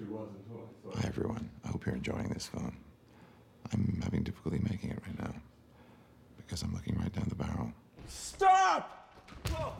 Hi, everyone. I hope you're enjoying this phone. I'm having difficulty making it right now because I'm looking right down the barrel. Stop! Go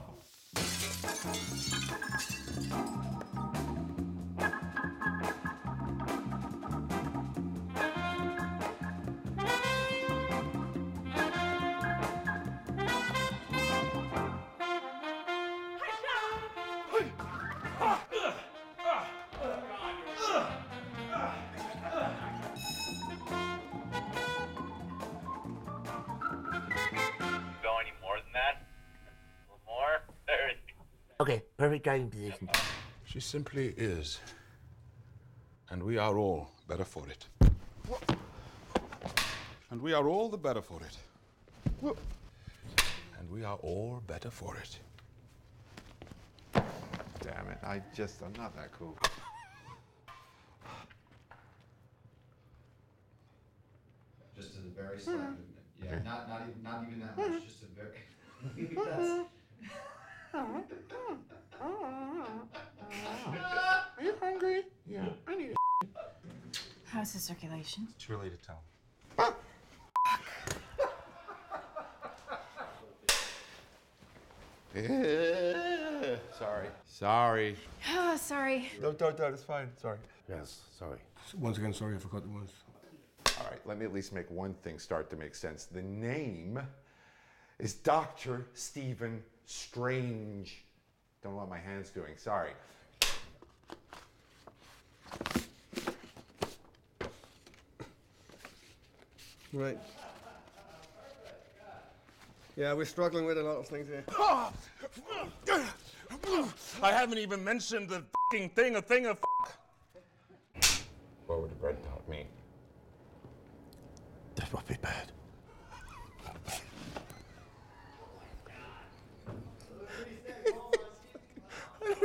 Okay, perfect driving position. She simply is. And we are all better for it. And we are all the better for it. And we are all better for it. Damn it. I just, I'm not that cool. Just a very slight hmm. movement. Yeah, not not even not even that hmm. much. Just a very. That's- Are you hungry? Yeah. I need How's the circulation? Too early to tell. Sorry. Sorry. Oh, sorry. Don't, don't, don't. It's fine. Sorry. Yes, sorry. Once again, sorry I forgot the words. All right, let me at least make one thing start to make sense. The name is Dr. Stephen Strange. Don't know what my hand's doing. Sorry. Right. Yeah, we're struggling with a lot of things here. I haven't even mentioned the fing thing, a thing of fuck. What would the bread taught me? That would be bad.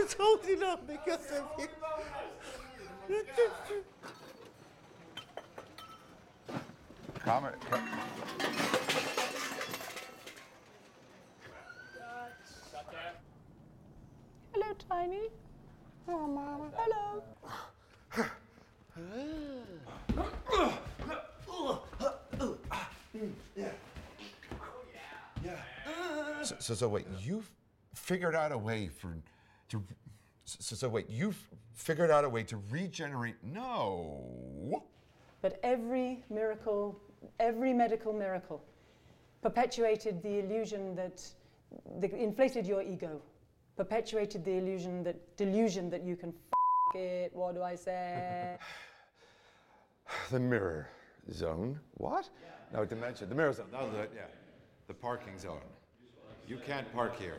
I told you not because of you. Comment. Hello, Tiny. Oh, Mama. Hello. So, so, so wait, you've figured out a way for to. So, so wait, you've figured out a way to regenerate. No. But every miracle, every medical miracle, perpetuated the illusion that, the, inflated your ego, perpetuated the illusion that, delusion that you can f it. What do I say? The mirror zone. What? No, dementia. The mirror zone. No, the, yeah. The parking zone. You can't park here.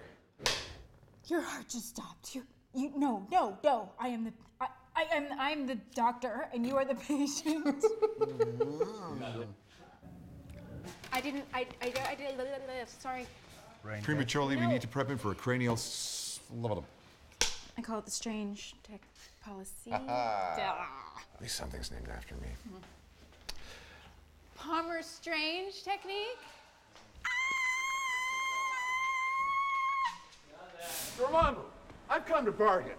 Your heart just stopped. You, you, no, no, no. I am the, I, I am, I'm the doctor, and you are the patient. I didn't, I, I, I did, sorry. Prematurely, we need to prep him for a cranial. i call it the strange tech policy. Ah, At least something's named after me. Palmer strange technique. Ramon, I've come to bargain.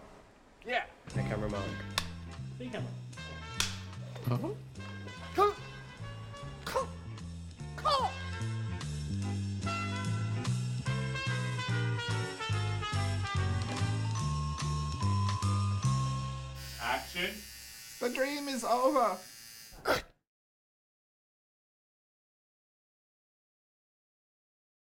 Yeah. I can't remember. action. The dream is over.